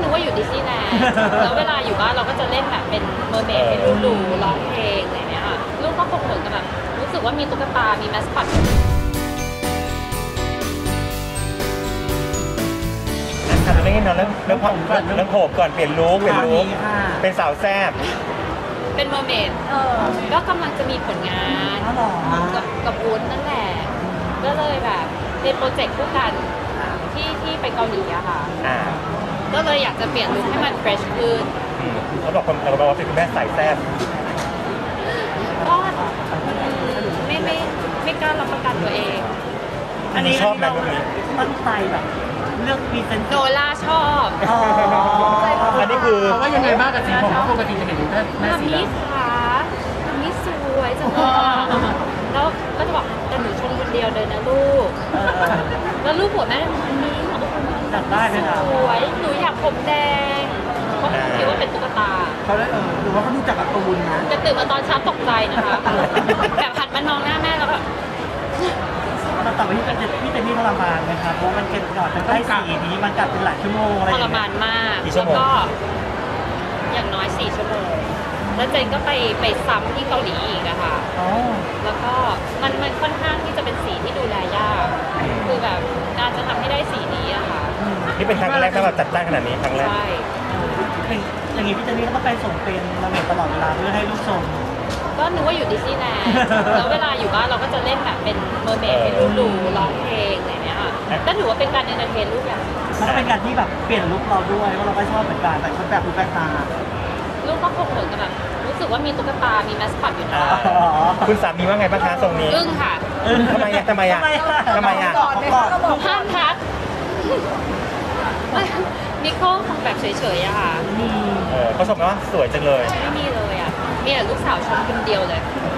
นึกว่าอยู่ดิสนีย์แลนด์แล้วเวลาอยู่บ้านเราก็จะเล่นแบบเป็น mermaid ให้ลูกดูร้องเพลงอะไรเงี้ยค่ะลูกก็คงเหมือนกับแบบรู้สึกว่ามีตุ๊กตา มีแมสคอตถามเรื่องนี้เนาะเรื่องเรื่องความเรื่องผมก่อนเปลี่ยน look เปลี่ยน look ค่ะเป็นสาวแซ่บเป็น mermaid เออก็กำลังจะมีผลงานอ๋อเหรอกับกับวุ้นนั่นแหละก็เลยแบบเป็น project คู่กันที่ที่ไปเกาหลีอะค่ะอ่า ก็เลยอยากจะเปลี่ยน look ให้มัน fresh ขึ้นอืมเขาบอกคนเราบอกว่าเป็นคุณแม่สายแซ่บก็ไม่ไม่ไม่กล้ารับประกันตัวเอง อันนี้ชอบไหมเราพวกนี้ตั้งใจแบบ เลือก present โนล่าชอบอ๋ออันนี้คือเขาว่ายังไงบ้างกับสีผมเพราะปกติจะเห็นแค่แม่ทำสีนี้ดำขาทำนี้สวยจังเลยอะแล้วก็จะบอกแต่หนูชมคนเดียวเลยนะลูกเออเออแล้วลูกหัวแม่อันนี้โอ้โหจัดได้ไหมล่ะ สวยหนูอยากผมแดงเพราะคิดว่าเป็นตุ๊กตา เขาได้เออหรือว่าเขาดูจากการ์ตูนนะจะตื่นมาตอนเช้าตกใจนะคะแบบหันมามองหน้าแม่แล้วแบบเราต่อไปที่เป็นพี่เจนนี่ทรมานไหมครับเพราะมันเกิดก่อนจะได้สีนี้มันกัดเป็นหลายชั่วโมงอะไรทอย่รงเงี้ยมานมากกี่ชั่แล้ววโมงก็ อย่างน้อยสี่ชั่วโมง แล้วเจนก็ไปไปซ้ำที่เกาหลีอีกอะค่ะอ๋อแล้วก็มันมันค่อนข้างที่จะเป็นสีที่ดูแลยาก คือแบบการจะทำให้ได้สีนี้อะค่ะ นี่เป็นครั้งแรกที่แบบจัดจ้านขนาดนี้ครั้งแรก ใช่อย่างอย่างนี้พี่เจนนี่ก็ต้องไปส่งเป็นระเบียบตลอดเวลาเพื่อให้ลูกชมก็นึกว่าอยู่ดิสนีย์แลนด์แล้วเวลาอยู่บ้านเราก็จะเล่นแบบเป็น mermaid ให้ลูกดูร้องเพลงอะไรเงี้ยค่ะก็ถือว่าเป็นการ entertain ลูกอย่างหนึ่งมันก็เป็นการที่แบบเปลี่ยน look เราด้วยว่าเราก็ชอบเหมือนกันแต่คนแบบรูปแบบตาลูกก็คงเหมือนกับแบบรู้สึกว่ามีตุ๊กตา มีแมสคอตอยู่ในอ่าบ้านอ๋อคุณสามีว่าไงบ้างคะทรงนี้อึ้งค่ะทำไมอะทำไมอะทำไมอะก่อนห้ามทัก นิโก้ของแบบเฉยๆอะค่ะ เออเขาชมว่าสวยจังเลย ไม่มีเลยอะมีแต่ลูกสาวชมคนเดียวเลยอ